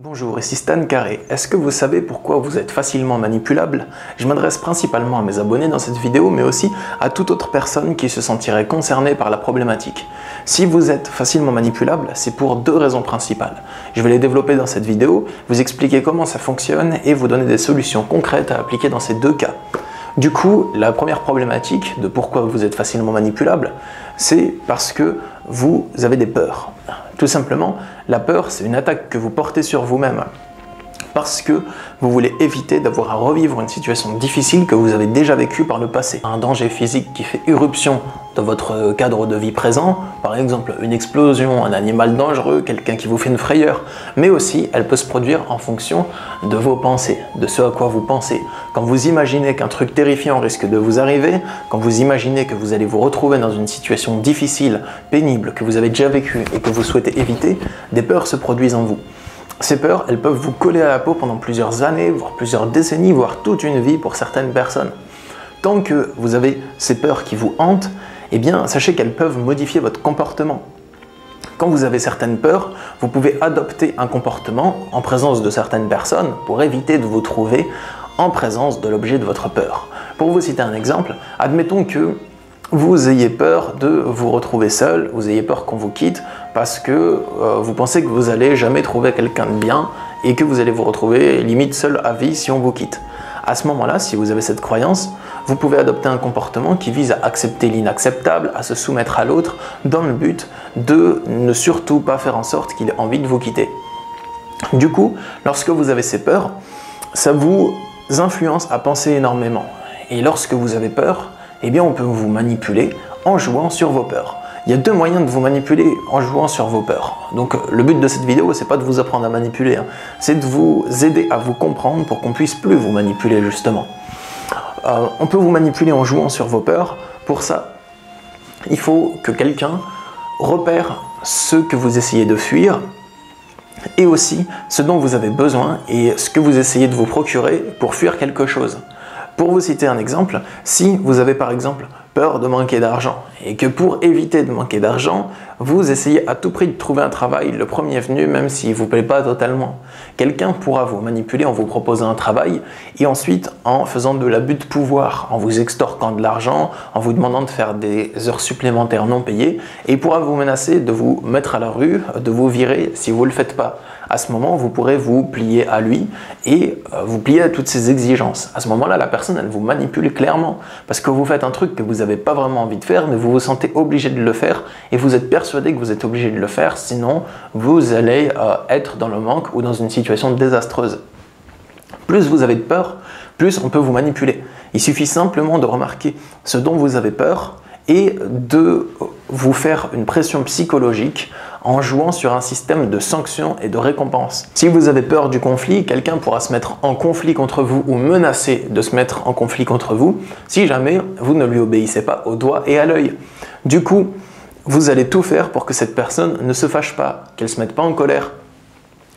Bonjour, ici Stan Carré. Est-ce que vous savez pourquoi vous êtes facilement manipulable? Je m'adresse principalement à mes abonnés dans cette vidéo, mais aussi à toute autre personne qui se sentirait concernée par la problématique. Si vous êtes facilement manipulable, c'est pour deux raisons principales. Je vais les développer dans cette vidéo, vous expliquer comment ça fonctionne et vous donner des solutions concrètes à appliquer dans ces deux cas. Du coup, la première problématique de pourquoi vous êtes facilement manipulable, c'est parce que vous avez des peurs. Tout simplement, la peur, c'est une attaque que vous portez sur vous-même parce que vous voulez éviter d'avoir à revivre une situation difficile que vous avez déjà vécue par le passé. Un danger physique qui fait irruption dans votre cadre de vie présent, par exemple une explosion, un animal dangereux, quelqu'un qui vous fait une frayeur, mais aussi elle peut se produire en fonction de vos pensées, de ce à quoi vous pensez. Quand vous imaginez qu'un truc terrifiant risque de vous arriver, quand vous imaginez que vous allez vous retrouver dans une situation difficile, pénible, que vous avez déjà vécue et que vous souhaitez éviter, des peurs se produisent en vous. Ces peurs, elles peuvent vous coller à la peau pendant plusieurs années, voire plusieurs décennies, voire toute une vie pour certaines personnes. Tant que vous avez ces peurs qui vous hantent, eh bien, sachez qu'elles peuvent modifier votre comportement. Quand vous avez certaines peurs, vous pouvez adopter un comportement en présence de certaines personnes pour éviter de vous trouver en présence de l'objet de votre peur. Pour vous citer un exemple, admettons que vous ayez peur de vous retrouver seul, vous ayez peur qu'on vous quitte parce que euh, vous pensez que vous allez jamais trouver quelqu'un de bien et que vous allez vous retrouver limite seul à vie si on vous quitte. À ce moment-là, si vous avez cette croyance, vous pouvez adopter un comportement qui vise à accepter l'inacceptable, à se soumettre à l'autre, dans le but de ne surtout pas faire en sorte qu'il ait envie de vous quitter. Du coup, lorsque vous avez ces peurs, ça vous influence à penser énormément. Et lorsque vous avez peur, eh bien on peut vous manipuler en jouant sur vos peurs. Il y a deux moyens de vous manipuler en jouant sur vos peurs. Donc le but de cette vidéo, c'est pas de vous apprendre à manipuler, hein. c'est de vous aider à vous comprendre pour qu'on puisse plus vous manipuler justement. Euh, on peut vous manipuler en jouant sur vos peurs. Pour ça, il faut que quelqu'un repère ce que vous essayez de fuir et aussi ce dont vous avez besoin et ce que vous essayez de vous procurer pour fuir quelque chose. Pour vous citer un exemple, si vous avez par exemple peur de manquer d'argent et que pour éviter de manquer d'argent, vous essayez à tout prix de trouver un travail le premier venu même s'il ne vous plaît pas totalement. Quelqu'un pourra vous manipuler en vous proposant un travail et ensuite en faisant de l'abus de pouvoir, en vous extorquant de l'argent, en vous demandant de faire des heures supplémentaires non payées et pourra vous menacer de vous mettre à la rue, de vous virer si vous ne le faites pas à ce moment, vous pourrez vous plier à lui et euh, vous plier à toutes ses exigences. À ce moment-là, la personne, elle vous manipule clairement parce que vous faites un truc que vous n'avez pas vraiment envie de faire, mais vous vous sentez obligé de le faire et vous êtes persuadé que vous êtes obligé de le faire, sinon vous allez euh, être dans le manque ou dans une situation désastreuse. Plus vous avez de peur, plus on peut vous manipuler. Il suffit simplement de remarquer ce dont vous avez peur et de vous faire une pression psychologique en jouant sur un système de sanctions et de récompenses. Si vous avez peur du conflit, quelqu'un pourra se mettre en conflit contre vous ou menacer de se mettre en conflit contre vous si jamais vous ne lui obéissez pas au doigt et à l'œil. Du coup, vous allez tout faire pour que cette personne ne se fâche pas, qu'elle ne se mette pas en colère,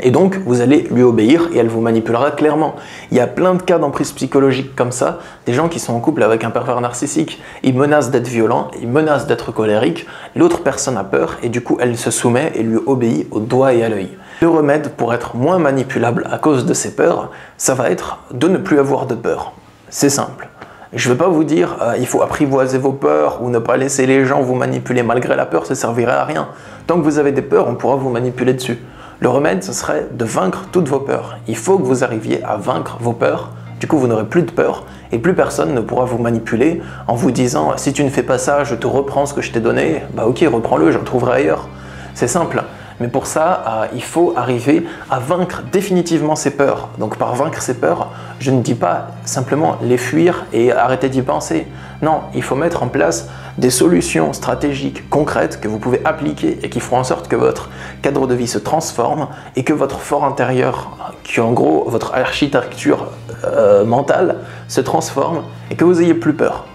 et donc, vous allez lui obéir et elle vous manipulera clairement. Il y a plein de cas d'emprise psychologique comme ça, des gens qui sont en couple avec un pervers narcissique, ils menacent d'être violents, ils menacent d'être colériques, l'autre personne a peur et du coup elle se soumet et lui obéit au doigt et à l'œil. Le remède pour être moins manipulable à cause de ses peurs, ça va être de ne plus avoir de peur. C'est simple. Je ne vais pas vous dire euh, il faut apprivoiser vos peurs ou ne pas laisser les gens vous manipuler malgré la peur, ça servirait à rien. Tant que vous avez des peurs, on pourra vous manipuler dessus. Le remède, ce serait de vaincre toutes vos peurs. Il faut que vous arriviez à vaincre vos peurs. Du coup, vous n'aurez plus de peur et plus personne ne pourra vous manipuler en vous disant si tu ne fais pas ça, je te reprends ce que je t'ai donné. Bah ok, reprends-le, je le trouverai ailleurs. C'est simple. Mais pour ça, euh, il faut arriver à vaincre définitivement ces peurs. Donc par vaincre ces peurs, je ne dis pas simplement les fuir et arrêter d'y penser. Non, il faut mettre en place des solutions stratégiques concrètes que vous pouvez appliquer et qui feront en sorte que votre cadre de vie se transforme et que votre fort intérieur, qui en gros votre architecture euh, mentale, se transforme et que vous ayez plus peur.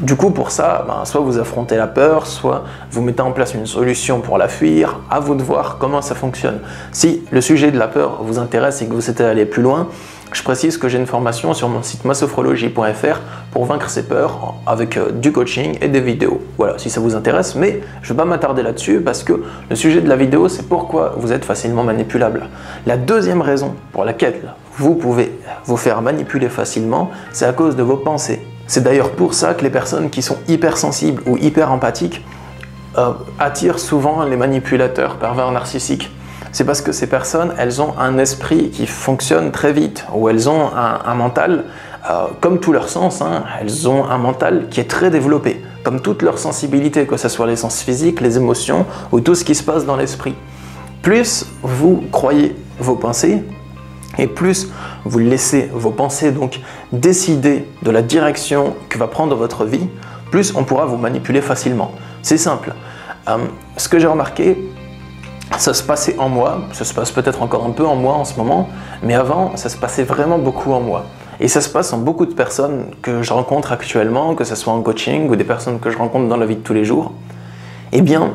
Du coup, pour ça, ben, soit vous affrontez la peur, soit vous mettez en place une solution pour la fuir. À vous de voir comment ça fonctionne. Si le sujet de la peur vous intéresse et que vous souhaitez aller plus loin, je précise que j'ai une formation sur mon site massophrologie.fr pour vaincre ses peurs avec euh, du coaching et des vidéos. Voilà, si ça vous intéresse, mais je ne vais pas m'attarder là-dessus parce que le sujet de la vidéo, c'est pourquoi vous êtes facilement manipulable. La deuxième raison pour laquelle vous pouvez vous faire manipuler facilement, c'est à cause de vos pensées. C'est d'ailleurs pour ça que les personnes qui sont hypersensibles ou hyper empathiques euh, attirent souvent les manipulateurs pervers narcissiques c'est parce que ces personnes, elles ont un esprit qui fonctionne très vite, ou elles ont un, mental, euh, comme tout leur sens, hein, elles ont un mental qui est très développé, comme toute leur sensibilité, que ce soit les sens physiques, les émotions, ou tout ce qui se passe dans l'esprit. Plus vous croyez vos pensées, et plus vous laissez vos pensées donc décider de la direction que va prendre votre vie, plus on pourra vous manipuler facilement. C'est simple. Euh, ce que j'ai remarqué, ça se passait en moi, ça se passe peut-être encore un peu en moi en ce moment, mais avant, ça se passait vraiment beaucoup en moi. Et ça se passe en beaucoup de personnes que je rencontre actuellement, que ce soit en coaching ou des personnes que je rencontre dans la vie de tous les jours. Eh bien,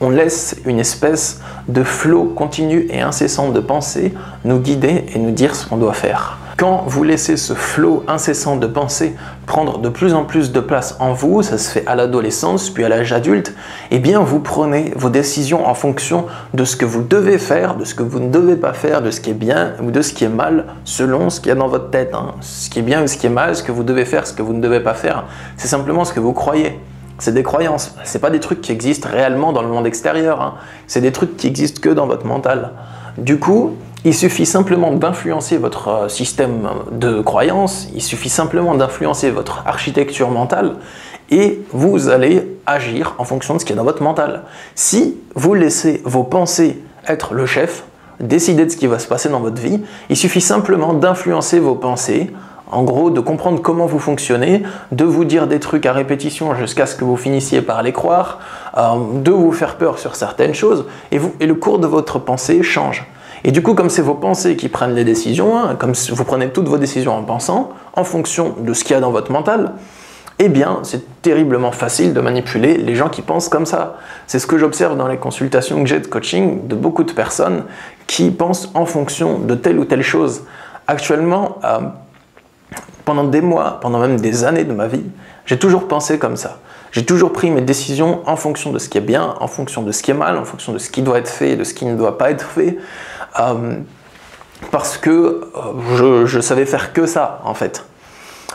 on laisse une espèce de flot continu et incessant de pensée nous guider et nous dire ce qu'on doit faire. Quand vous laissez ce flot incessant de pensée prendre de plus en plus de place en vous, ça se fait à l'adolescence puis à l'âge adulte, eh bien vous prenez vos décisions en fonction de ce que vous devez faire, de ce que vous ne devez pas faire, de ce qui est bien ou de ce qui est mal, selon ce qu'il y a dans votre tête. Hein. Ce qui est bien ou ce qui est mal, ce que vous devez faire, ce que vous ne devez pas faire, c'est simplement ce que vous croyez. C'est des croyances, c'est pas des trucs qui existent réellement dans le monde extérieur, hein. c'est des trucs qui existent que dans votre mental. Du coup, il suffit simplement d'influencer votre euh, système de croyances, il suffit simplement d'influencer votre architecture mentale et vous allez agir en fonction de ce qui est dans votre mental. Si vous laissez vos pensées être le chef, décider de ce qui va se passer dans votre vie, il suffit simplement d'influencer vos pensées, en gros de comprendre comment vous fonctionnez, de vous dire des trucs à répétition jusqu'à ce que vous finissiez par les croire, euh, de vous faire peur sur certaines choses, et, le cours de votre pensée change. Et du coup, comme c'est vos pensées qui prennent les décisions, hein, comme vous prenez toutes vos décisions en pensant, en fonction de ce qu'il y a dans votre mental, eh bien, c'est terriblement facile de manipuler les gens qui pensent comme ça. C'est ce que j'observe dans les consultations que j'ai de coaching de beaucoup de personnes qui pensent en fonction de telle ou telle chose. Actuellement, euh, pendant des mois, pendant même des années de ma vie, j'ai toujours pensé comme ça. J'ai toujours pris mes décisions en fonction de ce qui est bien, en fonction de ce qui est mal, en fonction de ce qui doit être fait et de ce qui ne doit pas être fait. Euh, parce que euh, je, savais faire que ça, en fait.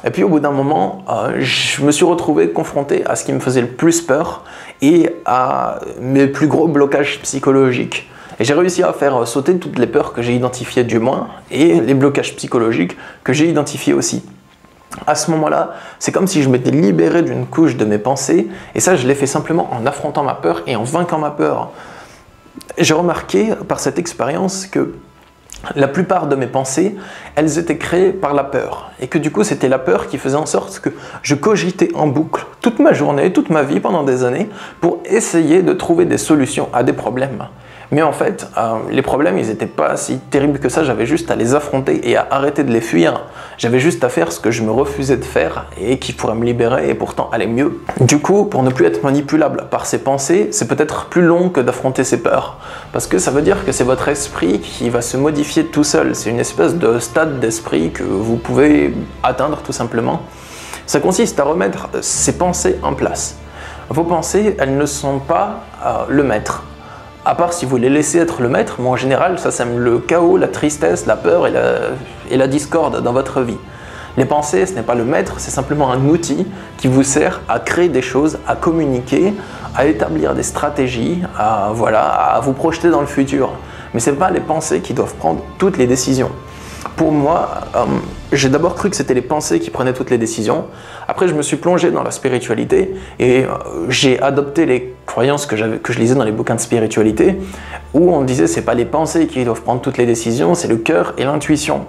Et puis au bout d'un moment, euh, je me suis retrouvé confronté à ce qui me faisait le plus peur et à mes plus gros blocages psychologiques. Et j'ai réussi à faire sauter toutes les peurs que j'ai identifiées du moins et les blocages psychologiques que j'ai identifiés aussi. À ce moment-là, c'est comme si je m'étais libéré d'une couche de mes pensées et ça je l'ai fait simplement en affrontant ma peur et en vainquant ma peur. J'ai remarqué par cette expérience que la plupart de mes pensées, elles étaient créées par la peur. Et que du coup, c'était la peur qui faisait en sorte que je cogitais en boucle toute ma journée, toute ma vie pendant des années pour essayer de trouver des solutions à des problèmes. Mais en fait, euh, les problèmes, ils n'étaient pas si terribles que ça. J'avais juste à les affronter et à arrêter de les fuir. J'avais juste à faire ce que je me refusais de faire et qui pourrait me libérer et pourtant aller mieux. Du coup, pour ne plus être manipulable par ses pensées, c'est peut-être plus long que d'affronter ses peurs. Parce que ça veut dire que c'est votre esprit qui va se modifier tout seul. C'est une espèce de stade d'esprit que vous pouvez atteindre tout simplement. Ça consiste à remettre ses pensées en place. Vos pensées, elles ne sont pas euh, le maître à part si vous les laissez être le maître, mais en général, ça sème le chaos, la tristesse, la peur et la, discorde dans votre vie. Les pensées, ce n'est pas le maître, c'est simplement un outil qui vous sert à créer des choses, à communiquer, à établir des stratégies, voilà, à vous projeter dans le futur. Mais ce n'est pas les pensées qui doivent prendre toutes les décisions. Pour moi, euh, j'ai d'abord cru que c'était les pensées qui prenaient toutes les décisions. Après, je me suis plongé dans la spiritualité et euh, j'ai adopté les croyances que, que je lisais dans les bouquins de spiritualité où on disait c'est pas les pensées qui doivent prendre toutes les décisions, c'est le cœur et l'intuition.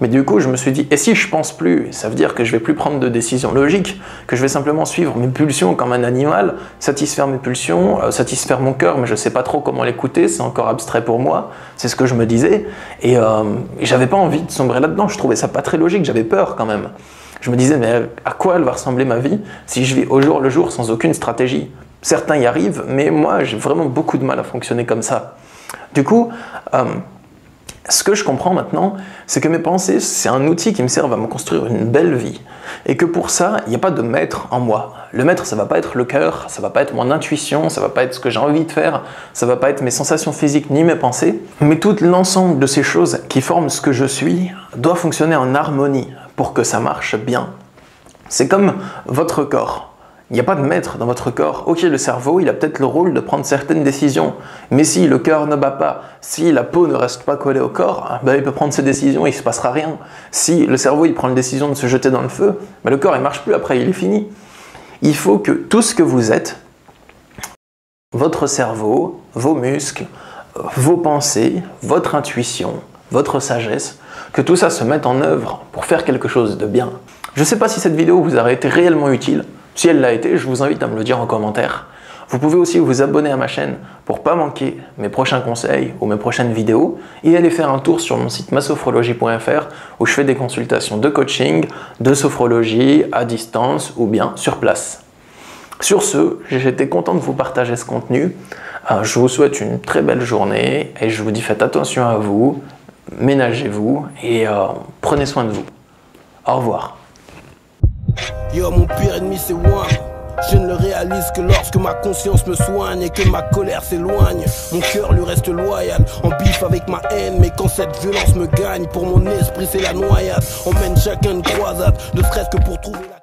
Mais du coup, je me suis dit, et si je pense plus Ça veut dire que je vais plus prendre de décisions logiques, que je vais simplement suivre mes pulsions comme un animal, satisfaire mes pulsions, euh, satisfaire mon cœur, mais je sais pas trop comment l'écouter, c'est encore abstrait pour moi. C'est ce que je me disais. Et, euh, j'avais pas envie de sombrer là-dedans, je trouvais ça pas très logique, j'avais peur quand même. Je me disais, mais à quoi elle va ressembler ma vie si je vis au jour le jour sans aucune stratégie? Certains y arrivent, mais moi, j'ai vraiment beaucoup de mal à fonctionner comme ça. Du coup, euh, ce que je comprends maintenant, c'est que mes pensées, c'est un outil qui me sert à me construire une belle vie. Et que pour ça, il n'y a pas de maître en moi. Le maître, ça va pas être le cœur, ça va pas être mon intuition, ça va pas être ce que j'ai envie de faire, ça va pas être mes sensations physiques ni mes pensées, mais tout l'ensemble de ces choses qui forment ce que je suis doit fonctionner en harmonie pour que ça marche bien. C'est comme votre corps. Il n'y a pas de maître dans votre corps. Ok, le cerveau, il a peut-être le rôle de prendre certaines décisions, mais si le cœur ne bat pas, si la peau ne reste pas collée au corps, ben, il peut prendre ses décisions, il ne se passera rien. Si le cerveau, il prend la décision de se jeter dans le feu, ben, le corps, il marche plus après, il est fini. Il faut que tout ce que vous êtes, votre cerveau, vos muscles, vos pensées, votre intuition, votre sagesse, que tout ça se mette en œuvre pour faire quelque chose de bien. Je ne sais pas si cette vidéo vous aurait été réellement utile. Si elle l'a été, je vous invite à me le dire en commentaire. Vous pouvez aussi vous abonner à ma chaîne pour pas manquer mes prochains conseils ou mes prochaines vidéos et aller faire un tour sur mon site masophrologie.fr où je fais des consultations de coaching, de sophrologie à distance ou bien sur place. Sur ce, été content de vous partager ce contenu. Euh, je vous souhaite une très belle journée et je vous dis faites attention à vous, ménagez-vous et euh, prenez soin de vous. Au revoir. Yo, mon pire ennemi c'est moi. Je ne le réalise que lorsque ma conscience me soigne et que ma colère s'éloigne. Mon cœur lui reste loyal, en bif avec ma haine. Mais quand cette violence me gagne, pour mon esprit c'est la noyade. On mène chacun une croisade, ne serait-ce que pour trouver.